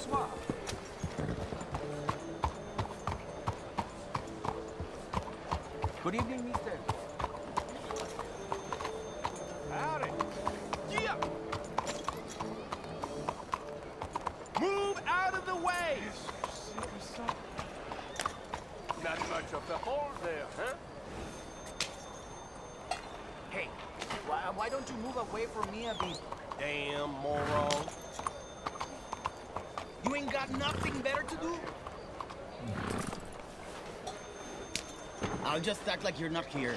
Bonsoir. Good evening, mister. Howdy. Yeah. Move out of the way. Not much of a hole there, huh? Hey, why, why don't you move away from me a bit? Damn moron. Ain't got nothing better to do? I'll just act like you're not here.